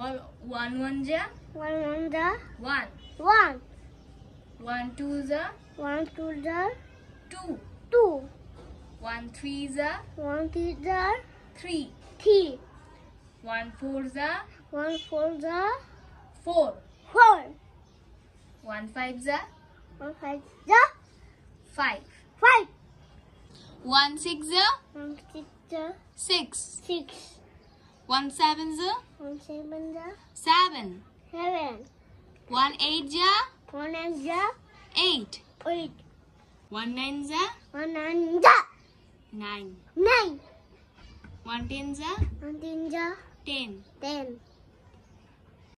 বল one one যা One on the one one. One two যা One to the two two. One three যা One to the three three. One four যা One for the four four. One five যা One five the five five. One six যা One six the six six. One seven za? One seven za? Seven. Seven. One eight ja? One eight ja? Eight. Eight. One nine ja? One nine ja? Nine. Nine. One ten ja? One ten za? Ten. Ten.